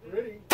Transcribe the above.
They're pretty.